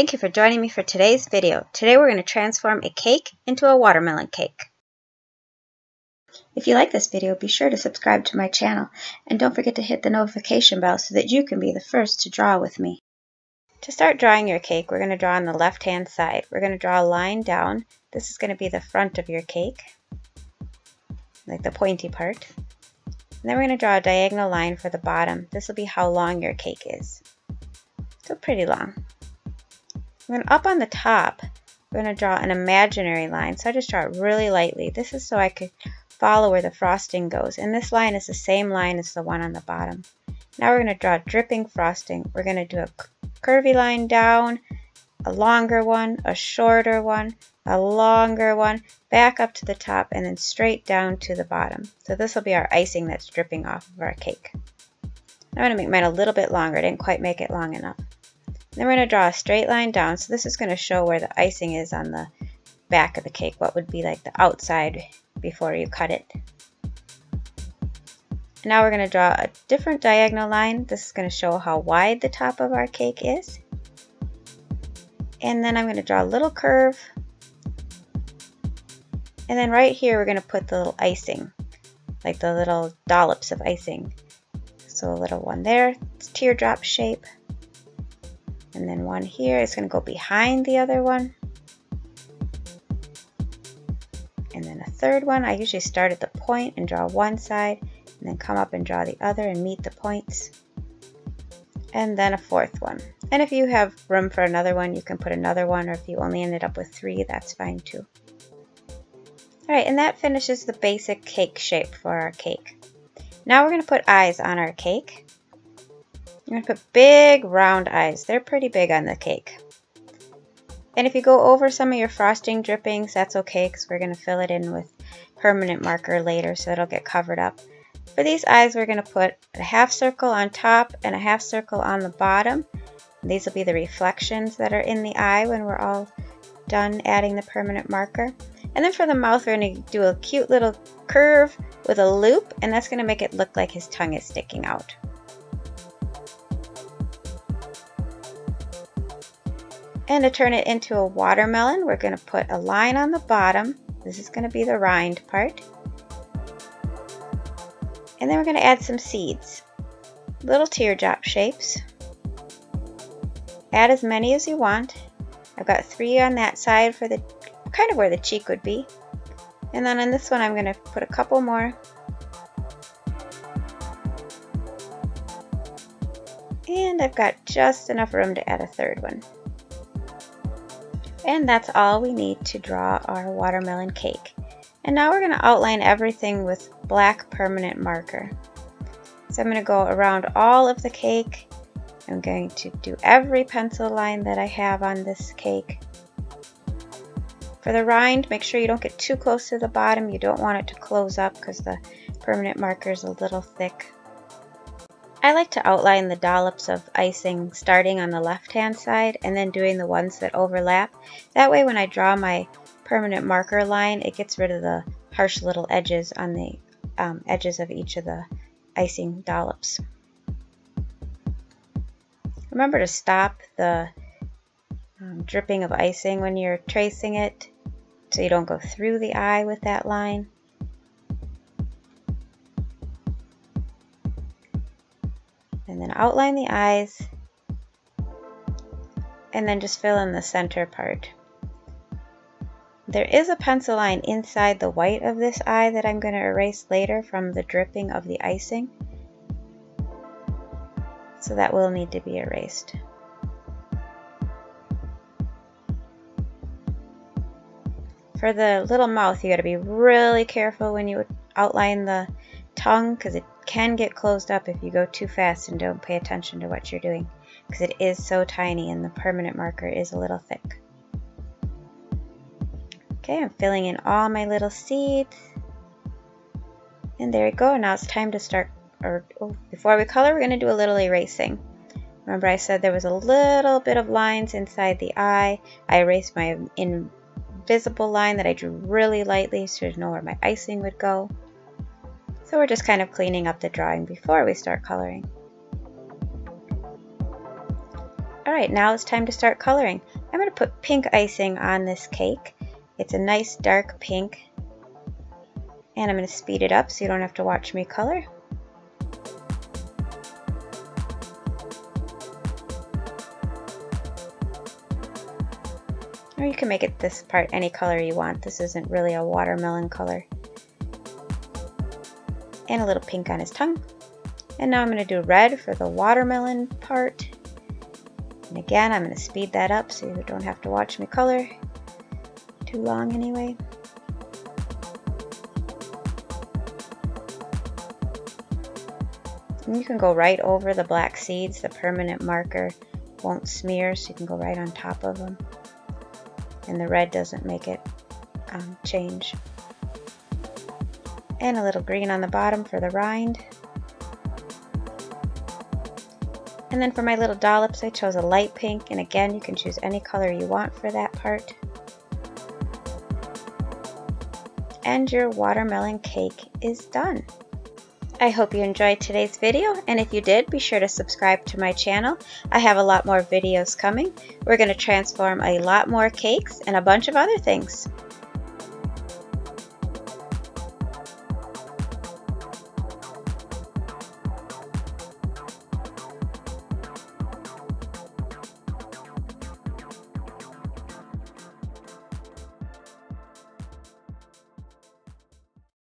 Thank you for joining me for today's video. Today we're going to transform a cake into a watermelon cake. If you like this video, be sure to subscribe to my channel and don't forget to hit the notification bell so that you can be the first to draw with me. To start drawing your cake, we're going to draw on the left hand side. We're going to draw a line down. This is going to be the front of your cake, like the pointy part. And then we're going to draw a diagonal line for the bottom. This will be how long your cake is. So pretty long. And then up on the top, we're going to draw an imaginary line. So I just draw it really lightly. This is so I could follow where the frosting goes. And this line is the same line as the one on the bottom. Now we're going to draw dripping frosting. We're going to do a curvy line down, a longer one, a shorter one, a longer one, back up to the top, and then straight down to the bottom. So this will be our icing that's dripping off of our cake. I'm going to make mine a little bit longer. I didn't quite make it long enough. Then we're going to draw a straight line down. So this is going to show where the icing is on the back of the cake, what would be like the outside before you cut it. Now we're going to draw a different diagonal line. This is going to show how wide the top of our cake is. And then I'm going to draw a little curve. And then right here we're going to put the little icing, like the little dollops of icing. So a little one there, it's teardrop shape. And then one here is going to go behind the other one. And then a third one, I usually start at the point and draw one side and then come up and draw the other and meet the points. And then a fourth one. And if you have room for another one, you can put another one, or if you only ended up with three, that's fine too. Alright, and that finishes the basic cake shape for our cake. Now we're going to put eyes on our cake. I'm going to put big round eyes. They're pretty big on the cake. And if you go over some of your frosting drippings, that's okay because we're going to fill it in with permanent marker later so it'll get covered up. For these eyes, we're going to put a half circle on top and a half circle on the bottom. And these will be the reflections that are in the eye when we're all done adding the permanent marker. And then for the mouth, we're going to do a cute little curve with a loop, and that's going to make it look like his tongue is sticking out. And to turn it into a watermelon, we're going to put a line on the bottom. This is going to be the rind part. And then we're going to add some seeds. Little teardrop shapes. Add as many as you want. I've got three on that side for the kind of where the cheek would be. And then on this one I'm going to put a couple more. And I've got just enough room to add a third one. And that's all we need to draw our watermelon cake. And now we're going to outline everything with black permanent marker. So I'm going to go around all of the cake. I'm going to do every pencil line that I have on this cake. For the rind, make sure you don't get too close to the bottom. You don't want it to close up because the permanent marker is a little thick. I like to outline the dollops of icing starting on the left hand side and then doing the ones that overlap. That way when I draw my permanent marker line, it gets rid of the harsh little edges on the um, edges of each of the icing dollops. Remember to stop the um, dripping of icing when you're tracing it so you don't go through the eye with that line. And then outline the eyes and then just fill in the center part. There is a pencil line inside the white of this eye that I'm going to erase later from the dripping of the icing. So that will need to be erased. For the little mouth, you got to be really careful when you outline the tongue because it can get closed up if you go too fast and don't pay attention to what you're doing because it is so tiny and the permanent marker is a little thick. Okay, I'm filling in all my little seeds. And there we go. Now it's time to start, or oh, before we color, we're going to do a little erasing. Remember I said there was a little bit of lines inside the eye. I erased my invisible line that I drew really lightly so to know where my icing would go. So we're just kind of cleaning up the drawing before we start coloring. Alright, now it's time to start coloring. I'm going to put pink icing on this cake. It's a nice dark pink. And I'm going to speed it up so you don't have to watch me color. Or you can make it this part any color you want. This isn't really a watermelon color. And a little pink on his tongue. And now I'm going to do red for the watermelon part. And again, I'm going to speed that up so you don't have to watch me color too long anyway. And you can go right over the black seeds. The permanent marker won't smear, so you can go right on top of them and the red doesn't make it um, change. And a little green on the bottom for the rind. And then for my little dollops, I chose a light pink, and again, you can choose any color you want for that part. And your watermelon cake is done. I hope you enjoyed today's video, and if you did, be sure to subscribe to my channel. I have a lot more videos coming. We're going to transform a lot more cakes and a bunch of other things.